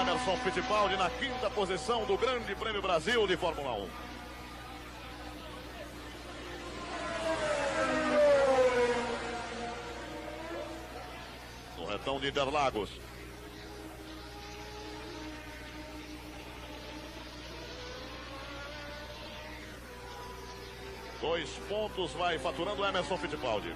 Emerson Fittipaldi na quinta posição do Grande Prêmio Brasil de Fórmula 1. No retão de Interlagos. Dois pontos vai faturando Emerson Fittipaldi.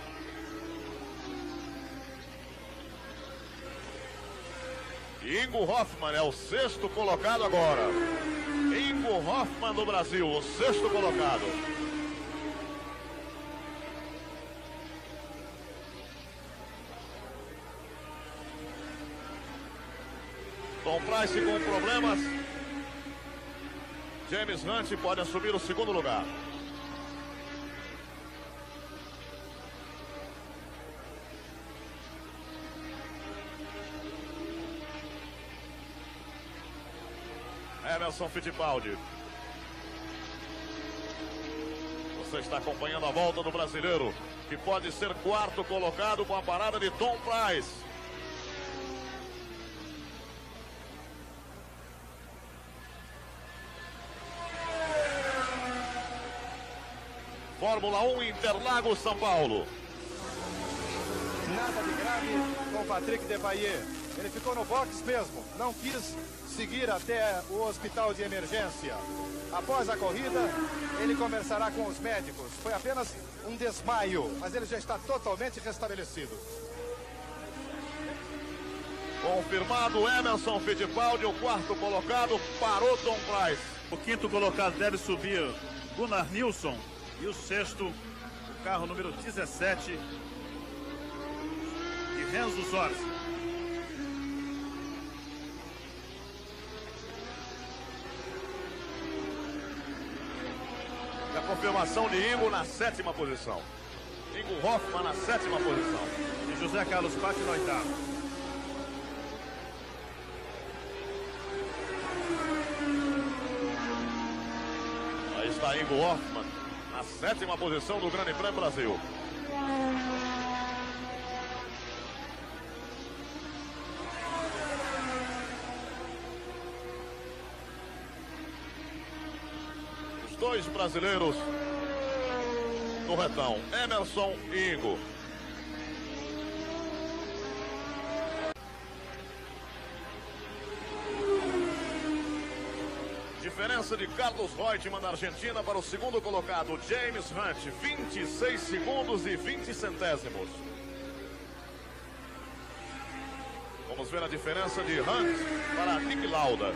Ingo Hoffman é o sexto colocado agora. Ingo Hoffman do Brasil, o sexto colocado. Tom Price com problemas. James Hunt pode assumir o segundo lugar. Emerson Fittipaldi. Você está acompanhando a volta do brasileiro, que pode ser quarto colocado com a parada de Tom Price. Fórmula 1 Interlagos, São Paulo. Nada de grave com Patrick Depailler. Ele ficou no box mesmo, não quis seguir até o hospital de emergência. Após a corrida, ele conversará com os médicos. Foi apenas um desmaio, mas ele já está totalmente restabelecido. Confirmado Emerson Fittipaldi, o quarto colocado, parou Tom Price. O quinto colocado deve subir Gunnar Nilsson. E o sexto, o carro número 17, de Renzo Zorzi. Confirmação de Ingo na sétima posição. Ingo Hoffman na sétima posição. E José Carlos Patti no oitavo. Aí está Ingo Hoffman na sétima posição do Grande Prêmio Brasil. Dois brasileiros no retão, Emerson e Ingo. Diferença de Carlos Reutemann na Argentina para o segundo colocado, James Hunt, 26 segundos e 20 centésimos. Vamos ver a diferença de Hunt para Nick Lauda.